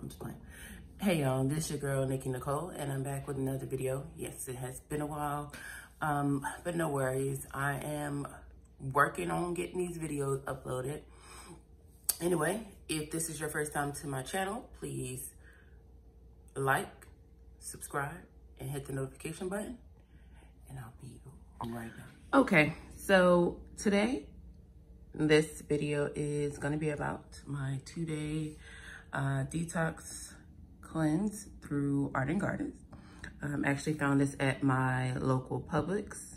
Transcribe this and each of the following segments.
I'm just playing. Hey y'all, this is your girl Nikki Nicole and I'm back with another video. Yes, it has been a while, um, but no worries. I am working on getting these videos uploaded. Anyway, if this is your first time to my channel, please like, subscribe, and hit the notification button, and I'll be right back. Okay, so today, this video is gonna be about my two-day uh, detox cleanse through Arden Gardens. Um, actually found this at my local Publix.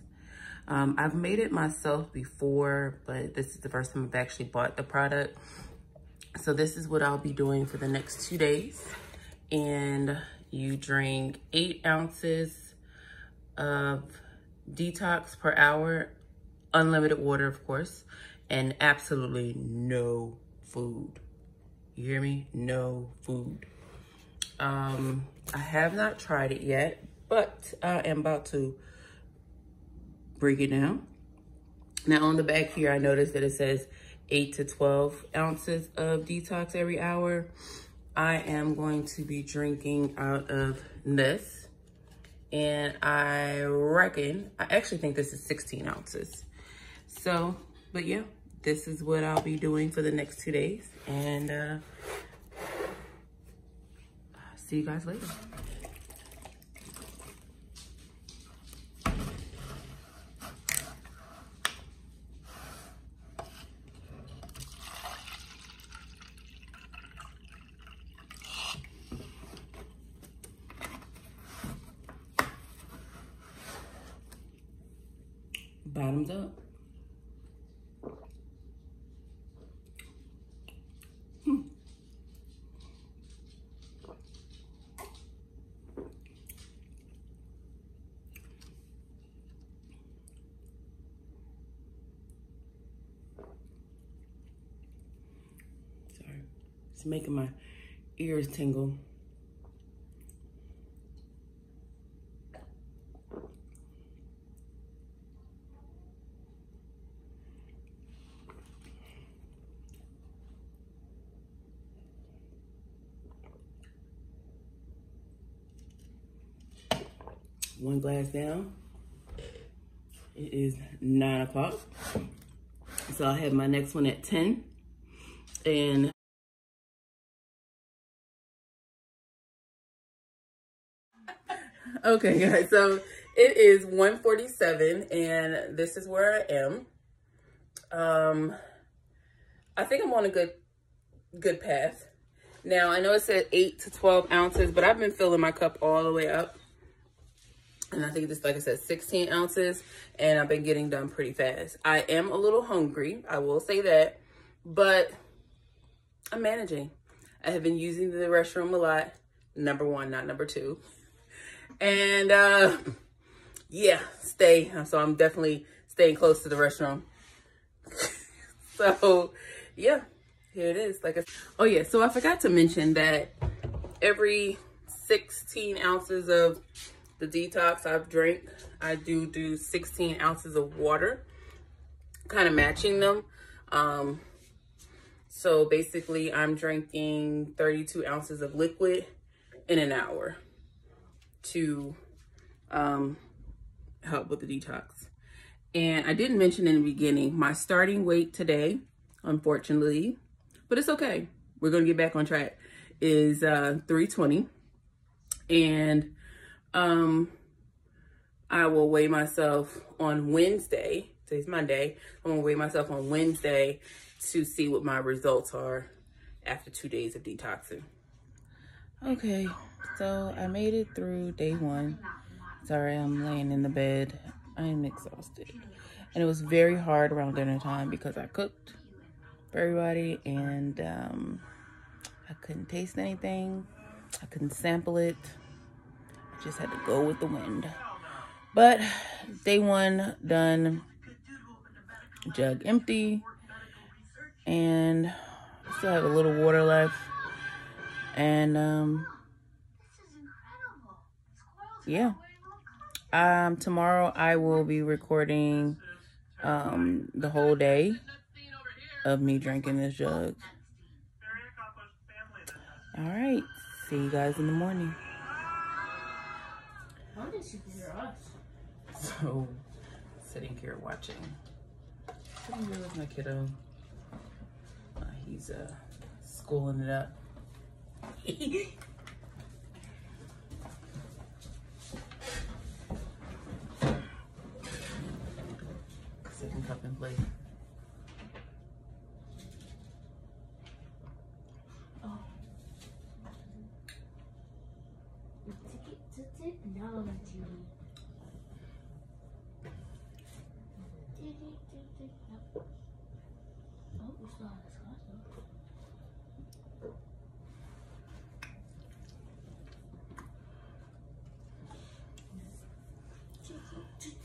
Um, I've made it myself before, but this is the first time I've actually bought the product. So this is what I'll be doing for the next two days. And you drink eight ounces of detox per hour, unlimited water, of course, and absolutely no food. You hear me? No food. Um, I have not tried it yet, but I am about to break it down. Now on the back here, I noticed that it says 8 to 12 ounces of detox every hour. I am going to be drinking out of this. And I reckon, I actually think this is 16 ounces. So, but yeah, this is what I'll be doing for the next two days. And uh, see you guys later. Bottoms up. It's making my ears tingle. One glass down. It is nine o'clock. So I have my next one at 10. And Okay, guys, so it is 147 and this is where I am. Um, I think I'm on a good, good path. Now, I know it said 8 to 12 ounces, but I've been filling my cup all the way up. And I think this, like I said, 16 ounces, and I've been getting done pretty fast. I am a little hungry, I will say that, but I'm managing. I have been using the restroom a lot. Number one, not number two. And uh, yeah, stay. So I'm definitely staying close to the restroom. so yeah, here it is. Like, oh yeah, so I forgot to mention that every 16 ounces of the detox I've drank, I do do 16 ounces of water, kind of matching them. Um, so basically I'm drinking 32 ounces of liquid in an hour to um, help with the detox. And I didn't mention in the beginning, my starting weight today, unfortunately, but it's okay. We're going to get back on track, is uh, 320. And um, I will weigh myself on Wednesday. Today's Monday. I'm going to weigh myself on Wednesday to see what my results are after two days of detoxing. Okay, so I made it through day one. Sorry, I'm laying in the bed. I'm exhausted. And it was very hard around dinner time because I cooked for everybody and um, I couldn't taste anything. I couldn't sample it. I just had to go with the wind. But day one done, jug empty, and still have a little water left. And um, yeah. Um, tomorrow I will be recording um, the whole day of me drinking this jug. All right. See you guys in the morning. How did she hear us? So, sitting here watching. Sitting here with my kiddo. Uh, he's uh, schooling it up. and cup and play. Oh. Technology. Oh, we still have this class though.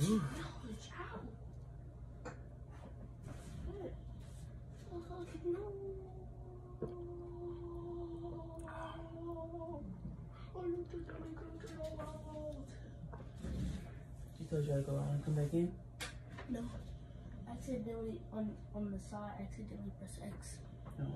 Knowledge, how? Good. Oh, no. I looked at that and couldn't get all out. She told you to go out and come back in? No. Accidentally on on the side, I accidentally press X. No.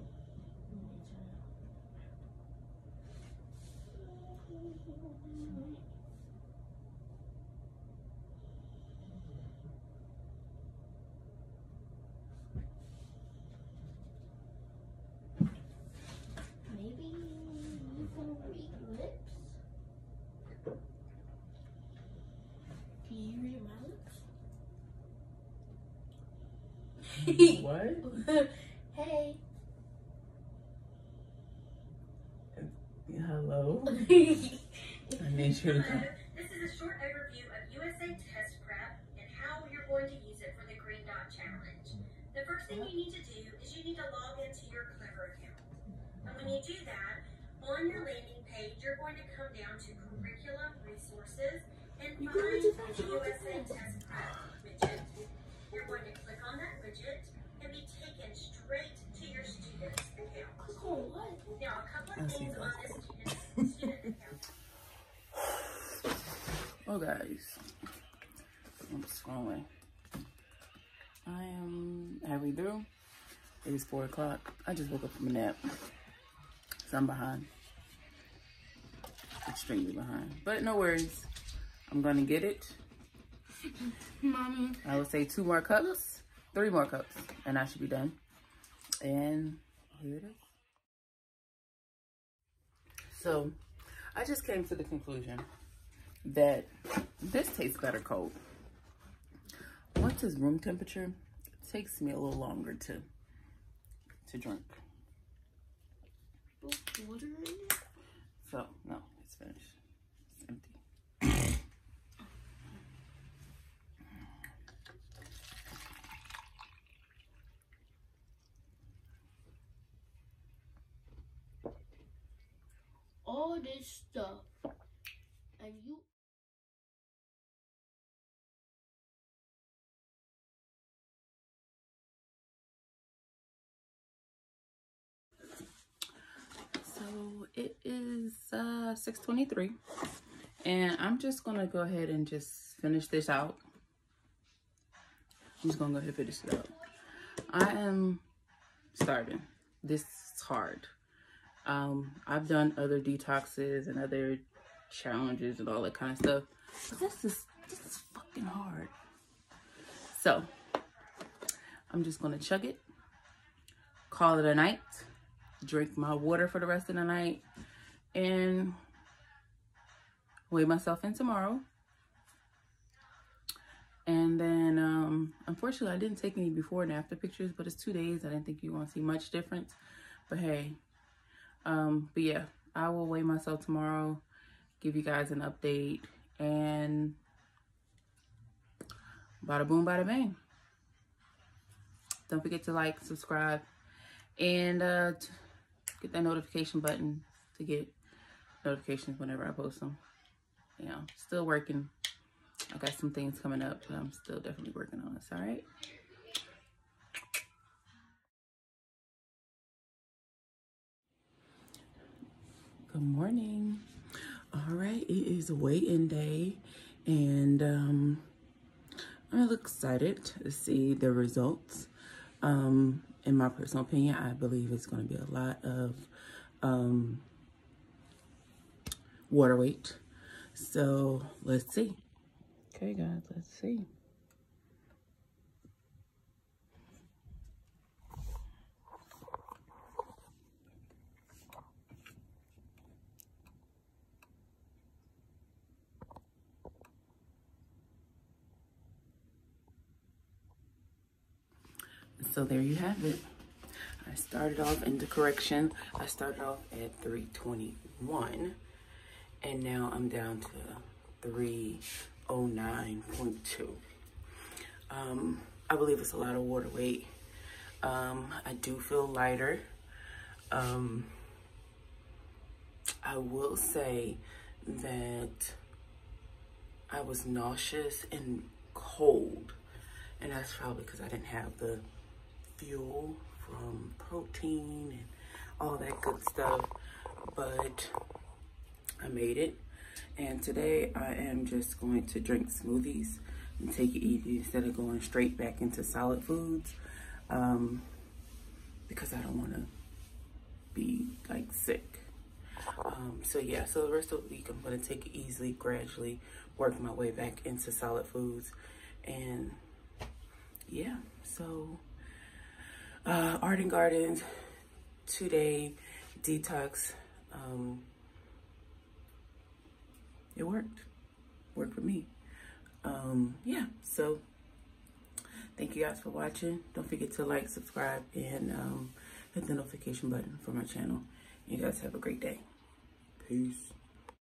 Maybe you can read lips. Can you read my lips? What? hey. Hello? I need you to come. This is a short overview of USA Test Prep and how you're going to use it for the Green Dot Challenge. The first thing you need to do is you need to log into your Clever account. And when you do that, on your landing page, you're going to come down to Curriculum Resources and You find going to the? USA Test Prep widget. You're going to click on that widget and be taken straight to your student's account. Click on what? Now, a couple I of see things that. on this student, student account. Oh, guys. I'm scrolling. I am halfway through. It is 4 o'clock. I just woke up from a nap. So I'm behind. Extremely behind. But no worries. I'm going to get it. Mommy. I would say two more cups. Three more cups. And I should be done. And here it is. So, I just came to the conclusion that this tastes better cold. Once it's room temperature, it takes me a little longer to to drink. Put water in it? So, no, it's finished. It's empty. All this stuff. And you. So it is uh 623 and I'm just gonna go ahead and just finish this out. I'm just gonna go ahead and finish it out. I am starving. This is hard. Um, I've done other detoxes and other challenges and all that kind of stuff. But this is this is fucking hard. So I'm just gonna chug it, call it a night, drink my water for the rest of the night, and weigh myself in tomorrow. And then, um, unfortunately, I didn't take any before and after pictures, but it's two days. I didn't think you want to see much difference. But hey, um, but yeah, I will weigh myself tomorrow, give you guys an update, and bada boom, bada bang. Don't forget to like, subscribe, and uh, get that notification button to get notifications whenever I post them. You know, still working. I got some things coming up, but I'm still definitely working on this. All right. Good morning. All right, it is weigh-in day, and um, I'm really excited to see the results. Um, in my personal opinion, I believe it's going to be a lot of um, water weight. So let's see. Okay, guys, let's see. So there you have it. I started off in the correction. I started off at 321 and now I'm down to 309.2. Um, I believe it's a lot of water weight. Um, I do feel lighter. Um, I will say that I was nauseous and cold. And that's probably because I didn't have the fuel from protein and all that good stuff. But I made it. And today I am just going to drink smoothies and take it easy instead of going straight back into solid foods. Um, because I don't want to be like sick. Um, so yeah, so the rest of the week I'm going to take it easily, gradually work my way back into solid foods. And yeah, so uh, Arden Gardens, two day detox. Um, it worked. Worked for me. Um, yeah, so thank you guys for watching. Don't forget to like, subscribe, and um, hit the notification button for my channel. You guys have a great day. Peace.